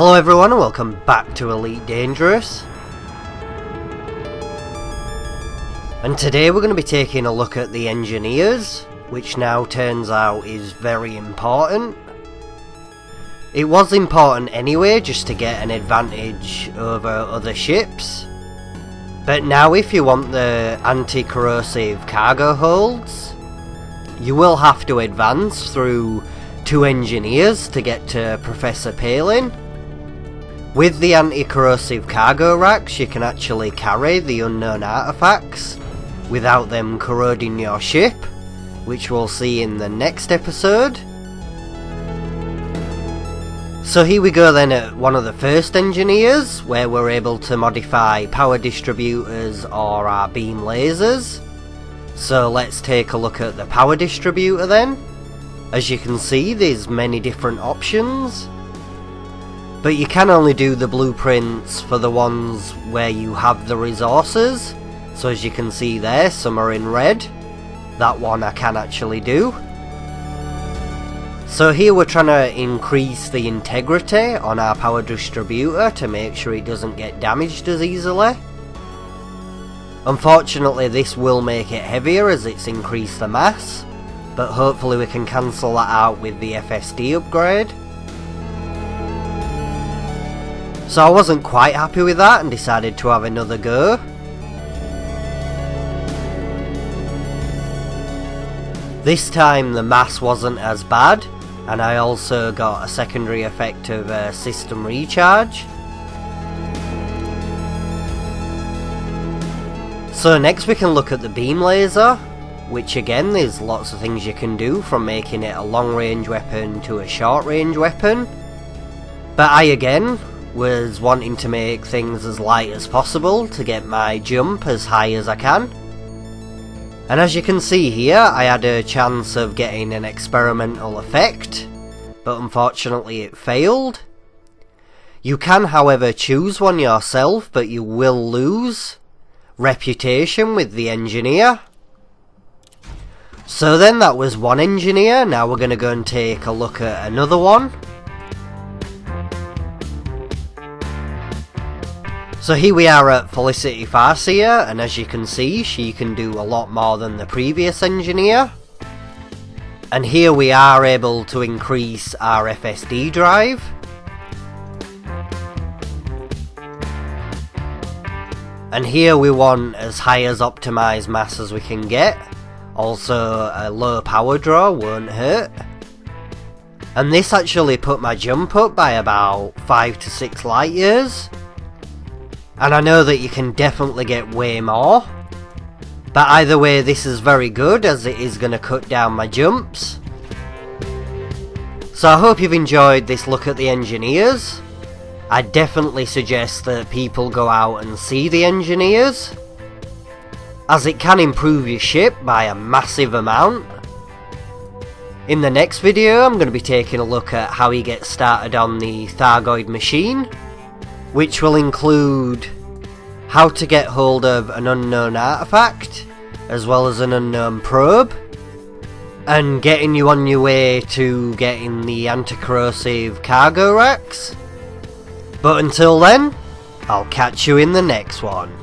Hello everyone and welcome back to Elite Dangerous. And today we're going to be taking a look at the engineers, which now turns out is very important. It was important anyway, just to get an advantage over other ships. But now if you want the anti-corrosive cargo holds, you will have to advance through two engineers to get to Professor Palin. With the anti-corrosive cargo racks you can actually carry the unknown artifacts without them corroding your ship, which we'll see in the next episode. So here we go then at one of the first engineers, where we're able to modify power distributors or our beam lasers. So let's take a look at the power distributor then. As you can see there's many different options. But you can only do the blueprints for the ones where you have the resources. So as you can see there, some are in red. That one I can actually do. So here we're trying to increase the integrity on our power distributor to make sure it doesn't get damaged as easily. Unfortunately this will make it heavier as it's increased the mass, but hopefully we can cancel that out with the FSD upgrade. So I wasn't quite happy with that and decided to have another go. This time the mass wasn't as bad and I also got a secondary effect of uh, system recharge. So next we can look at the beam laser, which again there's lots of things you can do from making it a long range weapon to a short range weapon. But I again was wanting to make things as light as possible to get my jump as high as I can. And as you can see here, I had a chance of getting an experimental effect, but unfortunately it failed. You can however choose one yourself, but you will lose reputation with the engineer. So then that was one engineer, now we're going to go and take a look at another one. So here we are at Felicity Farseer, and as you can see, she can do a lot more than the previous engineer. And here we are able to increase our FSD drive. And here we want as high as optimized mass as we can get. Also, a low power draw won't hurt. And this actually put my jump up by about 5 to 6 light years. And I know that you can definitely get way more. But either way, this is very good as it is going to cut down my jumps. So I hope you've enjoyed this look at the engineers. I definitely suggest that people go out and see the engineers. As it can improve your ship by a massive amount. In the next video I'm going to be taking a look at how you get started on the Thargoid machine which will include how to get hold of an unknown artifact, as well as an unknown probe, and getting you on your way to getting the anti-corrosive cargo racks. But until then, I'll catch you in the next one.